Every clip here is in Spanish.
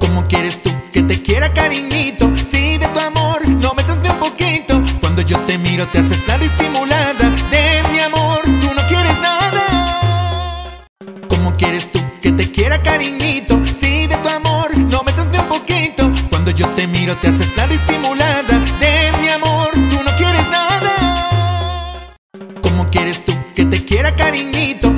¿Cómo quieres tú que te quiera cariñito? Si de tu amor no metas ni un poquito Cuando yo te miro te haces la disimulada De mi amor tú no quieres nada ¿Cómo quieres tú que te quiera cariñito? Si de tu amor no metas ni un poquito Cuando yo te miro te haces la disimulada De mi amor tú no quieres nada ¿Cómo quieres tú que te quiera cariñito?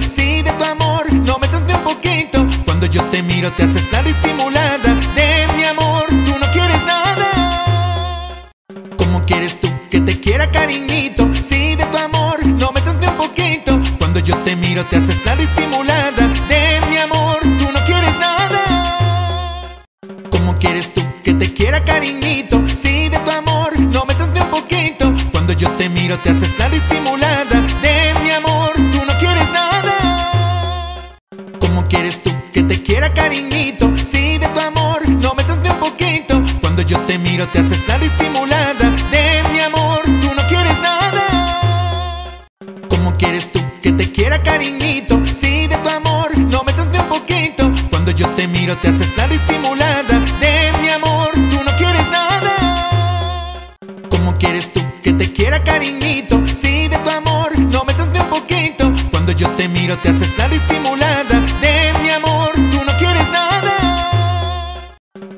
Que te quiera cariñito? Si de tu amor no metas ni un poquito Cuando yo te miro te haces la disimulada De mi amor tú no quieres nada ¿Cómo quieres tú que te quiera cariñito? Si de tu amor no metas ni un poquito Cuando yo te miro te haces la disimulada De mi amor tú no quieres nada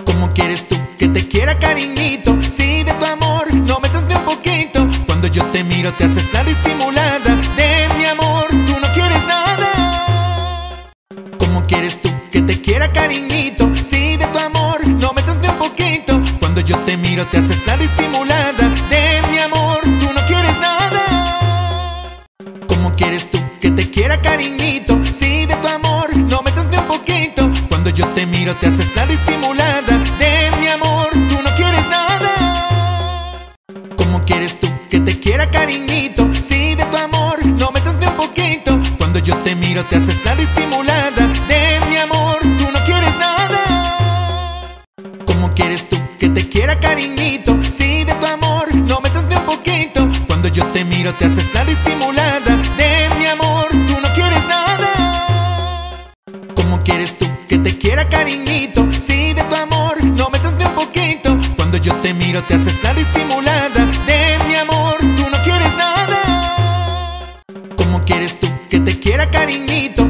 ¿Cómo quieres tú que te quiera cariñito? Si de tu amor no metas ni un poquito Cuando yo te miro te haces la ¿Cómo quieres tú que te quiera cariñito? Si de tu amor no no metas ni un poquito Cuando yo te miro te haces la disimulada De mi amor tú no quieres nada ¿Cómo quieres tú que te quiera cariñito? Si de tu amor no no metas ni un poquito Cuando yo te miro te haces Cariñito, si de tu amor no me das ni un poquito. Cuando yo te miro te haces la disimulada De mi amor. Tú no quieres nada. ¿Cómo quieres tú que te quiera cariñito?